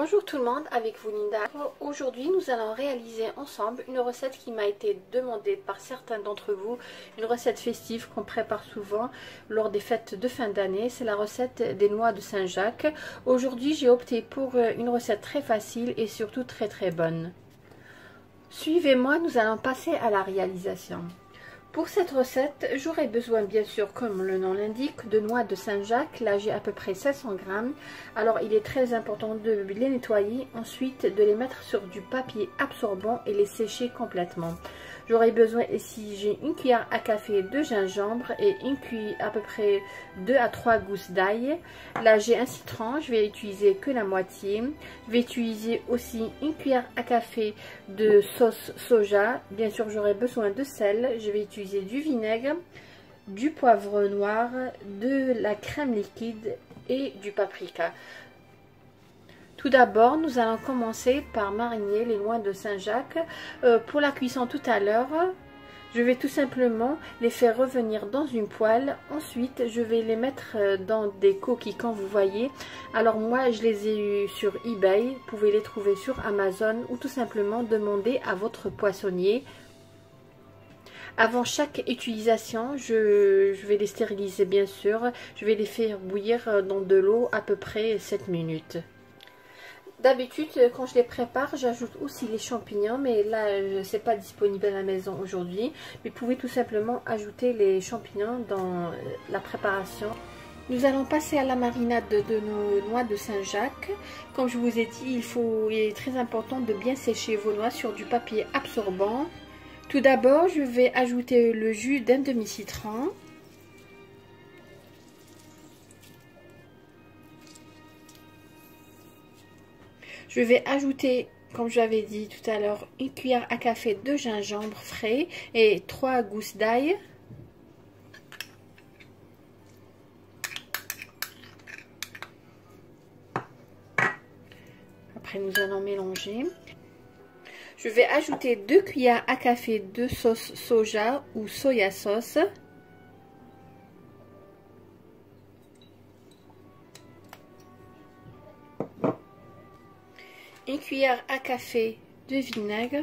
Bonjour tout le monde, avec vous Linda. Aujourd'hui nous allons réaliser ensemble une recette qui m'a été demandée par certains d'entre vous. Une recette festive qu'on prépare souvent lors des fêtes de fin d'année. C'est la recette des noix de Saint-Jacques. Aujourd'hui j'ai opté pour une recette très facile et surtout très très bonne. Suivez-moi, nous allons passer à la réalisation. Pour cette recette, j'aurai besoin bien sûr, comme le nom l'indique, de noix de Saint-Jacques. Là, j'ai à peu près 500 grammes. Alors, il est très important de les nettoyer, ensuite de les mettre sur du papier absorbant et les sécher complètement. J'aurai besoin ici, j'ai une cuillère à café de gingembre et une cuillère à peu près 2 à 3 gousses d'ail. Là, j'ai un citron, je vais utiliser que la moitié. Je vais utiliser aussi une cuillère à café de sauce soja. Bien sûr, j'aurai besoin de sel. Je vais utiliser du vinaigre, du poivre noir, de la crème liquide et du paprika. Tout d'abord, nous allons commencer par mariner les noix de Saint-Jacques. Euh, pour la cuisson tout à l'heure, je vais tout simplement les faire revenir dans une poêle. Ensuite, je vais les mettre euh, dans des coquilles quand vous voyez. Alors moi, je les ai eu sur eBay. Vous pouvez les trouver sur Amazon ou tout simplement demander à votre poissonnier. Avant chaque utilisation, je, vais les stériliser bien sûr. Je vais les faire bouillir euh, dans de l'eau à peu près 7 minutes. D'habitude, quand je les prépare, j'ajoute aussi les champignons, mais là, c'est pas disponible à la maison aujourd'hui. Mais vous pouvez tout simplement ajouter les champignons dans la préparation. Nous allons passer à la marinade de nos noix de Saint-Jacques. Comme je vous ai dit, il, faut, il est très important de bien sécher vos noix sur du papier absorbant. Tout d'abord, je vais ajouter le jus d'un demi-citron. Je vais ajouter, comme j'avais dit tout à l'heure, une cuillère à café de gingembre frais et trois gousses d'ail. Après, nous allons mélanger. Je vais ajouter deux cuillères à café de sauce soja ou soya sauce. une cuillère à café de vinaigre,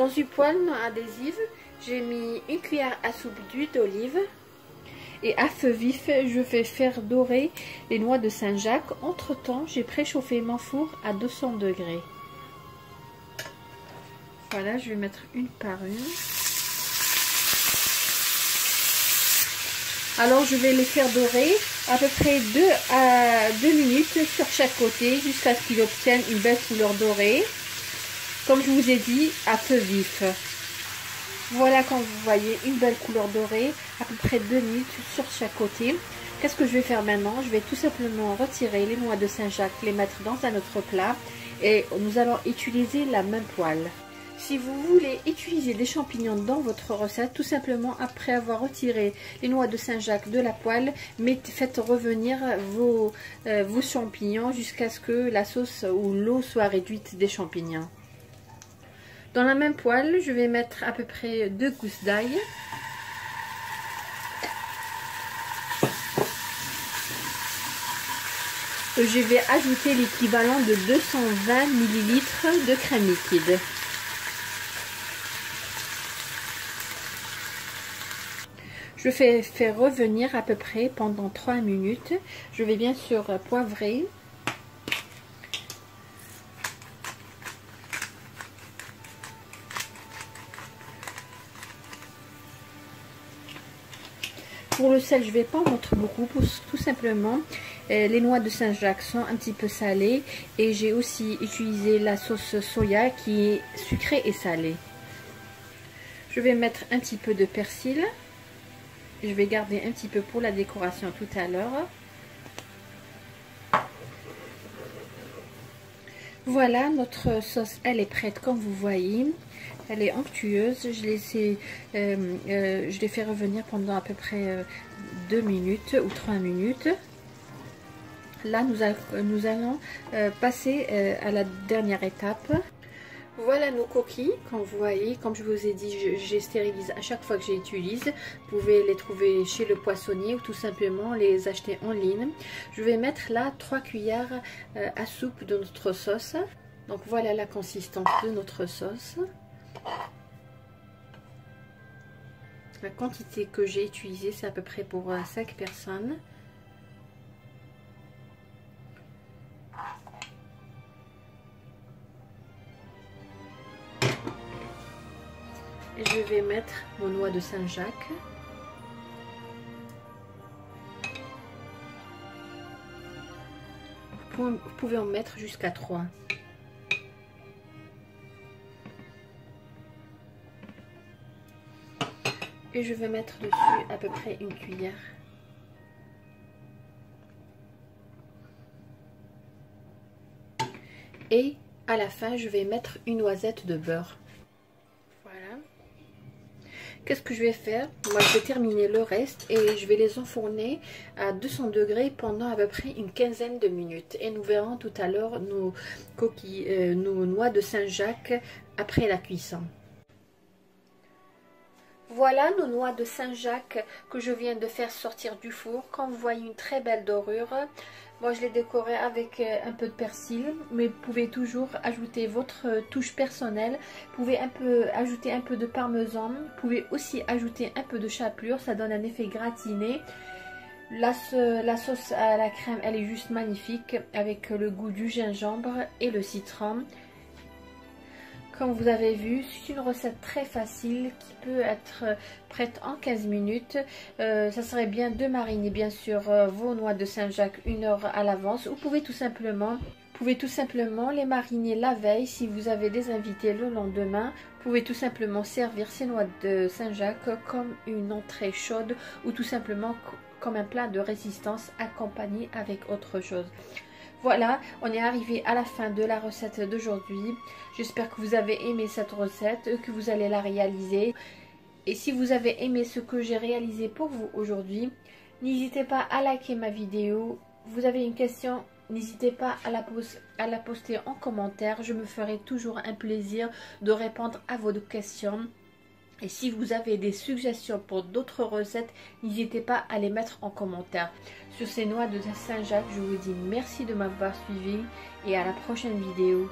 Dans une poêle non adhésive, j'ai mis une cuillère à soupe d'huile d'olive. Et à feu vif, je vais faire dorer les noix de Saint-Jacques. Entre temps, j'ai préchauffé mon four à 200 degrés. Voilà, je vais mettre une par une. Alors, je vais les faire dorer à peu près 2 à 2 minutes sur chaque côté jusqu'à ce qu'ils obtiennent une belle couleur dorée comme je vous ai dit, à feu vif. Voilà quand vous voyez une belle couleur dorée, à peu près 2 minutes sur chaque côté. Qu'est-ce que je vais faire maintenant? Je vais tout simplement retirer les noix de Saint-Jacques, les mettre dans un autre plat et nous allons utiliser la même poêle. Si vous voulez utiliser des champignons dans votre recette, tout simplement après avoir retiré les noix de Saint-Jacques de la poêle, faites revenir euh, vos champignons jusqu'à ce que la sauce ou l'eau soit réduite des champignons. Dans la même poêle, je vais mettre à peu près deux gousses d'ail. Je vais ajouter l'équivalent de 220 ml de crème liquide. Je fais faire revenir à peu près pendant 3 minutes. Je vais bien sûr poivrer Pour le sel, je ne vais pas en mettre beaucoup, tout simplement. Euh, les noix de Saint-Jacques sont un petit peu salées et j'ai aussi utilisé la sauce soya qui est sucrée et salée. Je vais mettre un petit peu de persil. Je vais garder un petit peu pour la décoration tout à l'heure. Voilà, notre sauce, elle est prête comme vous voyez. Elle est onctueuse. Je l'ai euh, euh, je fait revenir pendant à peu près 2 euh, minutes ou 3 minutes. Là, nous, allons passer à la dernière étape. Voilà nos coquilles, comme vous voyez, comme je vous ai dit, j'ai stérilise à chaque fois que j'utilise. Vous pouvez les trouver chez le poissonnier ou tout simplement les acheter en ligne. Je vais mettre là 3 cuillères à soupe de notre sauce. Donc voilà la consistance de notre sauce. La quantité que j'ai utilisée, c'est à peu près pour 5 euh, personnes. Je vais mettre mon noix de Saint-Jacques. Vous pouvez en mettre jusqu'à 3. Et je vais mettre dessus à peu près une cuillère. Et à la fin, je vais mettre une noisette de beurre. Voilà. Qu'est-ce que je vais faire? Moi, je vais terminer le reste et je vais les enfourner à 200 degrés pendant à peu près une quinzaine de minutes. Et nous verrons tout à l'heure nos euh, nos noix de Saint-Jacques après la cuisson. Voilà nos noix de Saint-Jacques que je viens de faire sortir du four. Comme vous voyez, une très belle dorure. Moi, je l'ai décoré avec euh, un peu de persil, mais vous pouvez toujours ajouter votre euh, touche personnelle. Vous pouvez ajouter un peu de parmesan. Vous pouvez aussi ajouter un peu de chapelure, ça donne un effet gratiné. La, sauce à la crème, elle est juste magnifique avec le goût du gingembre et le citron. Comme vous avez vu, c'est une recette très facile qui peut être prête en 15 minutes. Euh, ça serait bien de mariner bien sûr euh, vos noix de Saint-Jacques une heure à l'avance. Vous pouvez tout simplement pouvez tout simplement les mariner la veille si vous avez des invités le lendemain. Vous pouvez tout simplement servir ces noix de Saint-Jacques comme une entrée chaude ou tout simplement comme un plat de résistance accompagné avec autre chose. Voilà, on est arrivé à la fin de la recette d'aujourd'hui. J'espère que vous avez aimé cette recette, que vous allez la réaliser. Et si vous avez aimé ce que j'ai réalisé pour vous aujourd'hui, n'hésitez pas à liker ma vidéo. Vous avez une question, n'hésitez pas à la, à la poster en commentaire. Je me ferai toujours un plaisir de répondre à vos questions. Et si vous avez des suggestions pour d'autres recettes, n'hésitez pas à les mettre en commentaire. Sur ces noix de Saint-Jacques, je vous dis merci de m'avoir suivi et à la prochaine vidéo.